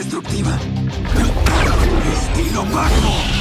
destructiva. Estilo magno.